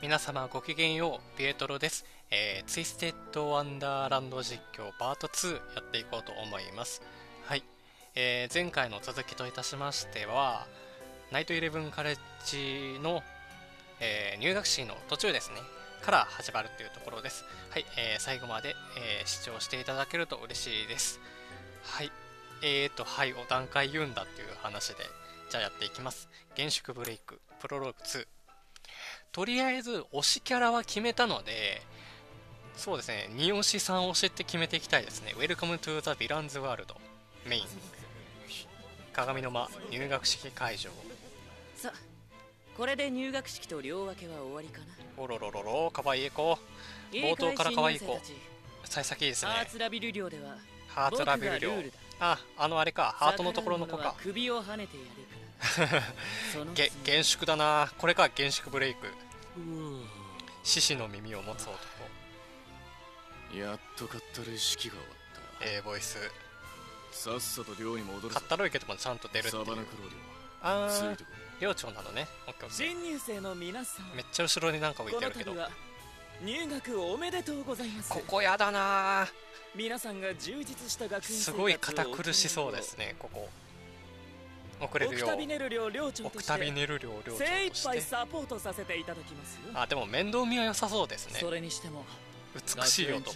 皆様ごきげんよう、ピエトロです。えー、ツイステッドワンダーランド実況パート2やっていこうと思います。はい。えー、前回の続きといたしましては、ナイトイレブンカレッジの、えー入学式の途中ですね、から始まるというところです。はい。えー最後まで、えー視聴していただけると嬉しいです。はい。えーと、はい、お段階言うんだっていう話で、じゃあやっていきます。厳粛ブレイク、プロローグ2。とりあえず推しキャラは決めたので、そうですね、2推し3推しって決めていきたいですね。Welcome to the Villains World メイン。鏡の間入学式会場。さこれで入学式と両分けは終わりかなおろろろろ、かわいい子。冒頭から可愛い子いいかい新入生たち幸先いいですねハー。ツラビル寮ではハーツラビル寮あ、あのあれか、ハートのところの子か。首をはねてやるから 厳粛だな。これか、厳粛ブレイク。獅子の耳を持つ男。やっとかったる式が終わっえー、ボイス。たさっさと寮に戻るかったるいけどもちゃんと出るっていう。あー。寮長なのね。新入生の皆さん。めっちゃ後ろになんか置いこてあるけど。入学おめでとうございます。ここやだな皆さんが充実した学園生活をすごい堅苦しそうですね、ここ。遅れるよ。オクタビネル寮寮長としてタビネル寮寮長精として。一杯サポートさせていただきますよあ、でも面倒見は良さそうですねそ。れにしても美しい男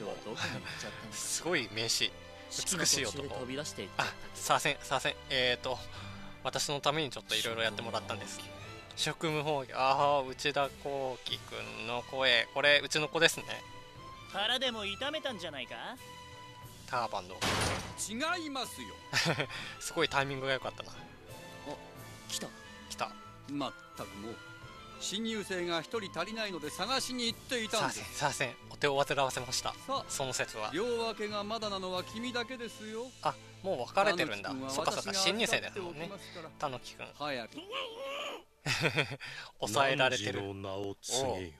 すごい名詞。式の美しい男途中で飛び出していっちゃっあ、さあせん、さあせん。えーと、私のためにちょっといろいろやってもらったんです。職務放棄。ああ、内田幸輝くんの声。これ、うちの子ですね。腹でも痛めたんじゃないか？ターバンの。違いますよ すごいタイミングが良かったな。来た来た。まったくもう新入生が一人足りないので探しに行っていたさあせん、んですさあせん。お手を煩わせました。さあその説は。両分けがまだなのは君だけですよあ、もう別れてるんだそっかそっか、新入生ですもんねたぬきくん。早く 抑えられてる。汝の名を告げよ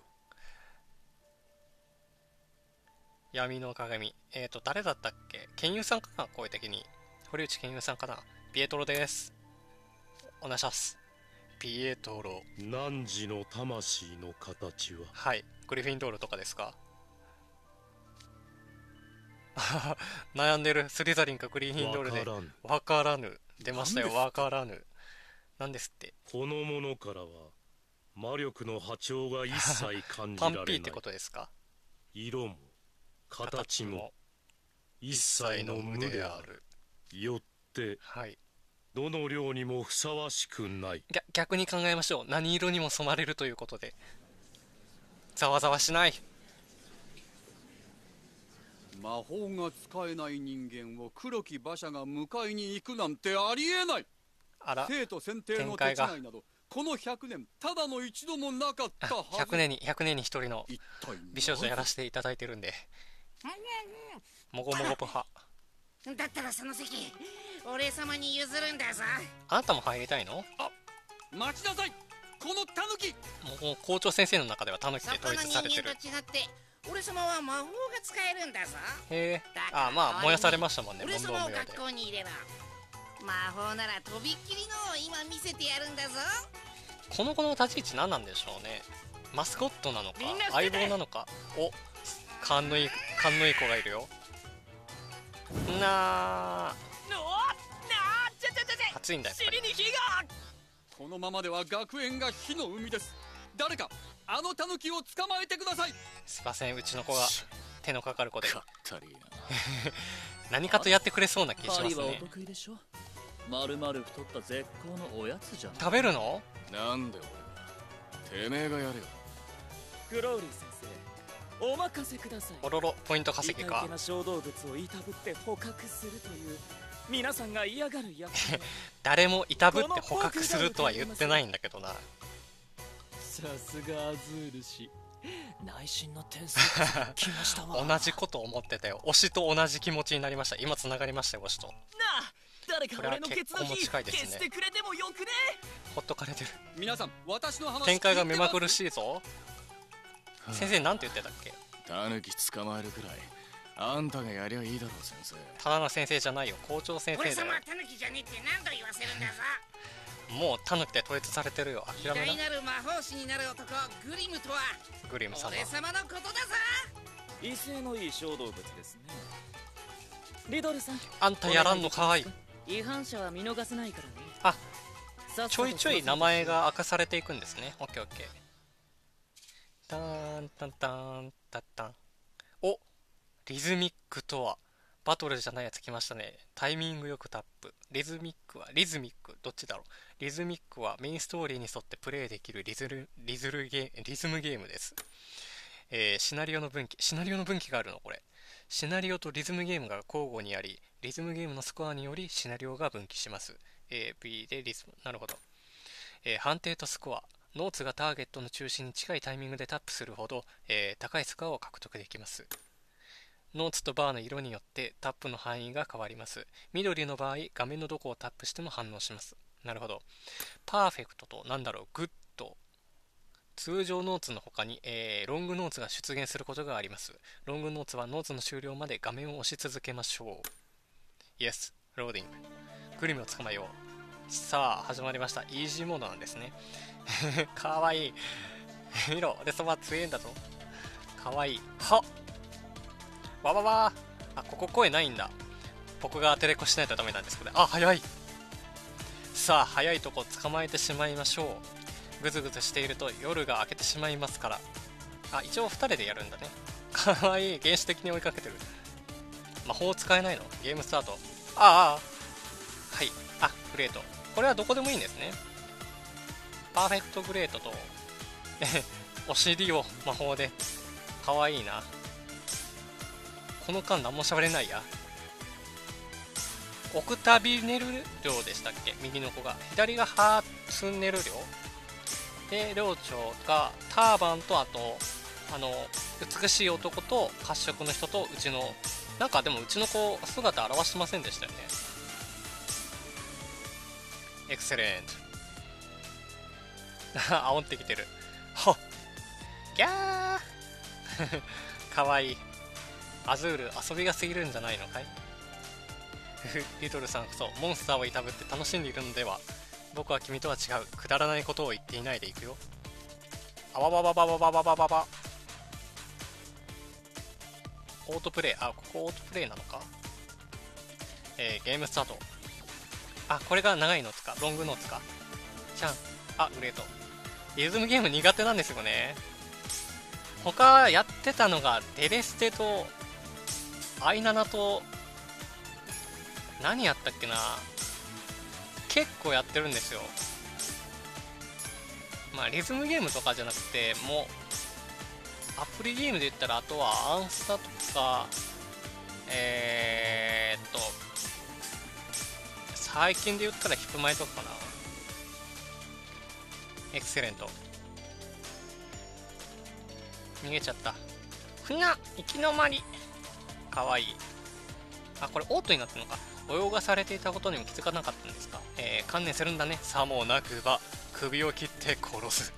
闇の鏡。えーと、誰だったっけ？剣友さんかな？声的に。堀内剣友さんかな？ピエトロです。お願いします。ピエトロ。汝の魂の形は？はい。グリフィンドールとかですか？悩んでる。スリザリンかグリフィンドールでわ。からぬ。出ましたよ。わからぬ。なんですって？この者からは魔力の波長が一切感じパられないンピーってことですか？色も形も一切の無であるよってはい。どの量にもふさわしくない。逆逆に考えましょう。何色にも染まれるということで。ざわざわしない。魔法が使えない人間を黒き馬車が迎えに行くなんてありえない。あら生徒選定の展開が。手違いなどこの100年ただの一度もなかったはず。100年に100年に1人の美少女やらせていただいてるんで。もごもごぷは だったらその席俺様に譲るんだぞ。あなたも入りたいの？待ちなさい。このタヌキもう校長先生の中ではタヌキで統そこの人一されてる。間と違って俺様は魔法が使えるんだぞ。へえ。あまあ燃やされましたもんね俺様を学校に入れろ魔法ならとびっきりのを今見せてやるんだぞ。この子の立ち位置何なんでしょうね。マスコットなのか相棒なのか。お勘のいい勘のいい子がいるよ。なあちゃちゃちゃ暑いんだやっぱり。尻に火がこのままでは学園が火の海です。誰かあのタヌキを捕まえてください。すいませんうちの子が手のかかる子で。かったりな。何かとやってくれそうな気がしパリはおますね得意でしょ？まるまる太った絶好のおやつじゃん食べるの？なんで俺がてめえがやれよ。グローリー先生お任せください。おろろポイント稼ぎか。小動物をいたぶって捕獲するという皆さんが嫌がるやつ誰もいたぶって捕獲するとは言ってないんだけどな。さすがアズール氏内心の天才が来ましたわ。同じこと思ってたよ。推しと同じ気持ちになりました。今つながりましたよ推しと。なあ誰か俺の結構も火近いでてくれてもよくね？ほっとかれてる。皆さん私の話展開が目まぐるいしいぞ。先生なんて言ってたっけ？タヌキ捕まえるくらいあんたがやりゃいいだろう先生。ただの先生じゃないよ校長先生だよ。俺様はタヌキじゃねえって何度言わせるんだぞ。もうタヌキで統一されてるよ偉諦めな。大なる魔法師になる男グリムとは。グリム様。俺様のことだぞ。威勢のいい小動物ですね。リドルさん。あんたやらんのかい。違反者は見逃せないからね。あちょいちょい名前が明かされていくんですね。オッケーオッケー。ターンタンタンタッタン。おリズミックとはバトルじゃないやつ来ましたね。タイミングよくタップ。リズミックはリズミックどっちだろう。リズミックはメインストーリーに沿ってプレイできるリズルリズルゲリズムゲームです。えーシナリオの分岐シナリオの分岐があるのこれ。シナリオとリズムゲームが交互にありリズムゲームのスコアによりシナリオが分岐します。A、B でリズム。なるほど。えー判定とスコア。ノーツがターゲットの中心に近いタイミングでタップするほど、えー高いスコアを獲得できます。ノーツとバーの色によってタップの範囲が変わります。緑の場合画面のどこをタップしても反応します。なるほど。パーフェクトとなんだろう。グッド通常ノーツの他に、えーロングノーツが出現することがあります。ロングノーツはノーツの終了まで画面を押し続けましょう。Yes ローディンググリムを捕まえよう。さあ始まりました。イージーモードなんですね。かわいい。見ろ。俺そば強えんだぞ。かわいい。はっ。わわわ。あここ声ないんだ。僕がテレコしないとダメなんですけど。あ早い。さあ早いとこ捕まえてしまいましょう。ぐずぐずしていると夜が明けてしまいますから。あ一応2人でやるんだね。かわいい。原始的に追いかけてる。魔法使えないの？ゲームスタート。ああ。はい。あグレート。これはどこでもいいんですね。パーフェクトグレートとえお尻を魔法で。かわいいな。この間何も喋れないや。オクタビネル領でしたっけ？右の子が。左がハーツネル領で領長がターバンとあとあの美しい男と褐色の人とうちのなんかでもうちの子姿現してませんでしたよね。エクセレント煽ってきてる。ほっ。ギャー。かわいい。アズール遊びが過ぎるんじゃないのかい？リトルさんこそモンスターをいたぶって楽しんでいるのでは？僕は君とは違う。くだらないことを言っていないでいくよ。あわわわわわわわわわわオートプレイ。あここオートプレイなのか？えー、ゲームスタート。あこれが長いノーツか？ロングノーツか？じゃん。あグレート。リズムゲーム苦手なんですよね。他やってたのがデレステとアイナナと何やったっけな。結構やってるんですよ。まあリズムゲームとかじゃなくてもうアプリゲームで言ったらあとはアンスタとかえー、っと最近で言ったらヒップマイとかかな。エクセレント。逃げちゃった。ふな行き止まりかわい。いあこれオートになってるのか。泳がされていたことにも気づかなかったんですか？えー、観念するんだね。さもなくば首を切って殺す。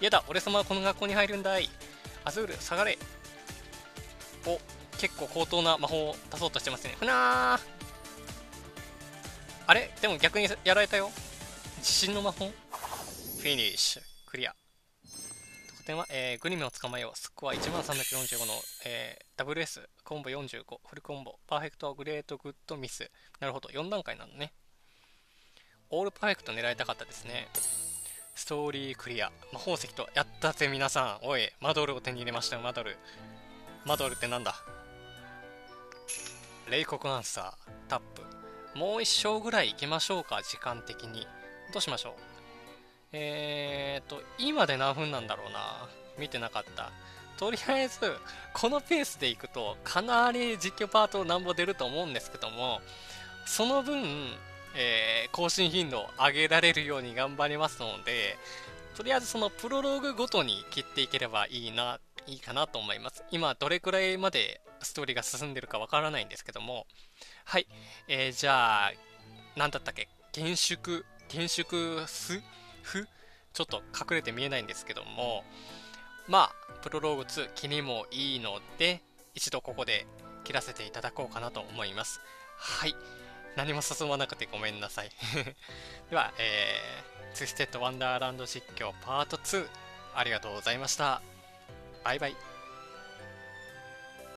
やだ俺様はこの学校に入るんだい。アズール下がれ。お結構高等な魔法を出そうとしてますね。ふなー。あれ？でも逆にやられたよ。自信の魔法？フィニッシュ。クリア。得点は、えーグリムを捕まえよう。スコア1345の、えー WS コンボ45フルコンボ。パーフェクトグレートグッドミス。なるほど。4段階なのね。オールパーフェクト狙いたかったですね。ストーリークリア。魔法石とやったぜ皆さん。おいマドルを手に入れましたよマドル。マドルってなんだ？冷酷アンサー。タップ。もう一章ぐらい行きましょうか時間的に。どうしましょう？えーと今で何分なんだろうな。見てなかった。とりあえずこのペースでいくとかなり実況パートなんぼ出ると思うんですけどもその分、えー更新頻度を上げられるように頑張りますのでとりあえずそのプロローグごとに切っていければいいないいかなと思います。今どれくらいまでストーリーが進んでるかわからないんですけども。はい、えーじゃあ何だったっけ？厳粛厳粛す？ふちょっと隠れて見えないんですけどもまあプロローグ2気にもいいので一度ここで切らせていただこうかなと思います。はい。何も進まなくてごめんなさい。では、えー、ツイステッドワンダーランド実況パート2ありがとうございました。バイバイ。